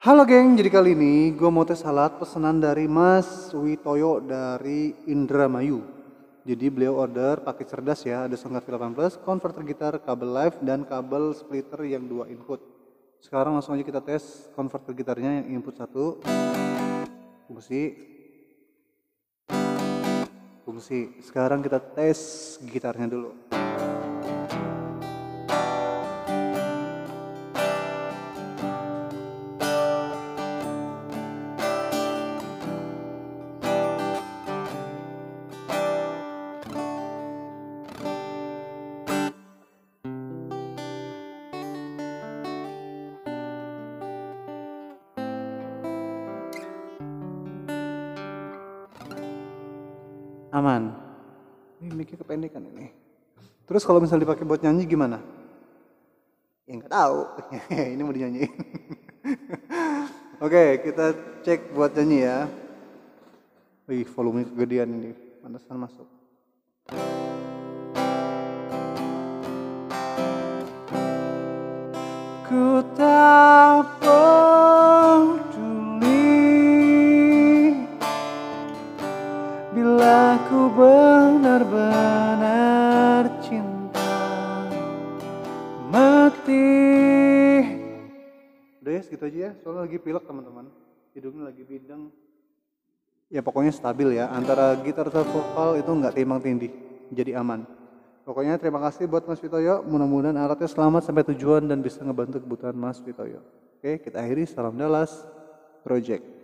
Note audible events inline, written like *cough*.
Halo geng, jadi kali ini gue mau tes alat pesanan dari Mas Witoyo dari Indramayu. Jadi beliau order pakai cerdas ya, ada songkat V8 Plus, converter gitar, kabel live, dan kabel splitter yang dua input. Sekarang langsung aja kita tes converter gitarnya yang input satu, fungsi, fungsi. Sekarang kita tes gitarnya dulu. Aman. Ini mic kependekan ini. Terus kalau misalnya dipakai buat nyanyi gimana? Ya nggak tahu. *laughs* Ini mau dinyanyiin. *laughs* Oke kita cek buat nyanyi ya. Wih volume kegedean ini. Pantesan masuk. Ku Mati Udah ya segitu aja ya. Soalnya lagi pilek teman-teman. Hidungnya lagi bidang Ya pokoknya stabil ya. Antara gitar sama vokal itu nggak timbang tindih. Jadi aman. Pokoknya terima kasih buat Mas Vitoyo Mudah-mudahan alatnya selamat sampai tujuan Dan bisa ngebantu kebutuhan Mas Vitoyo Oke kita akhiri Salam Dallas Project